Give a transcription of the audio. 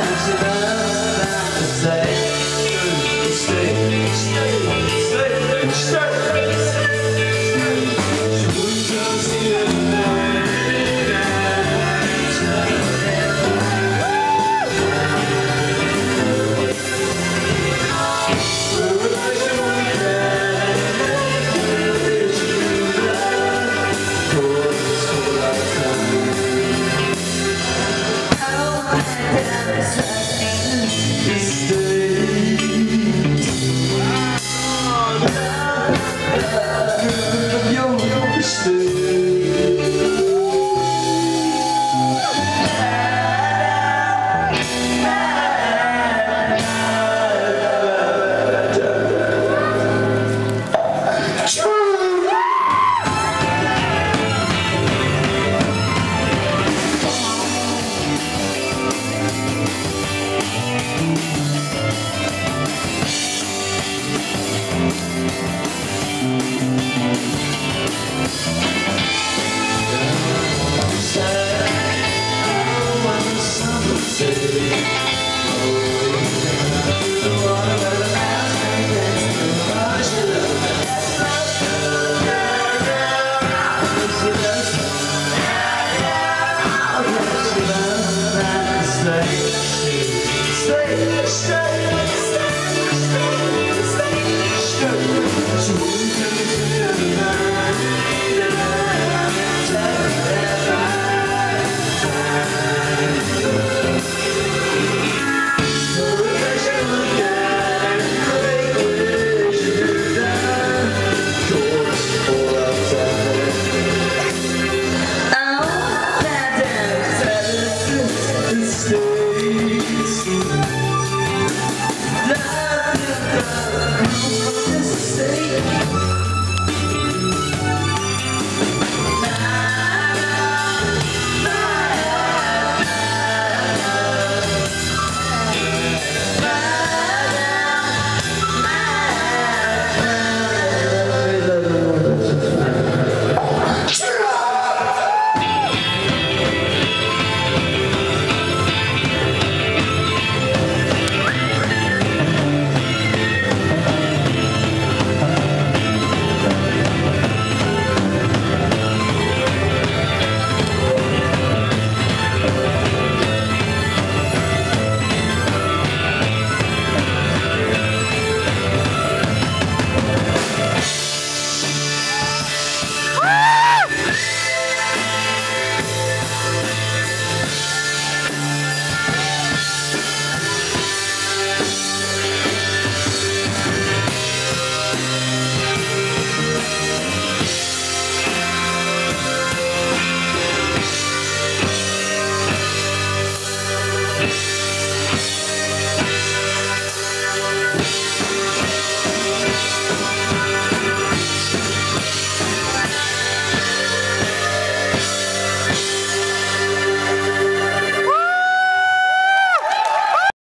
touch it você.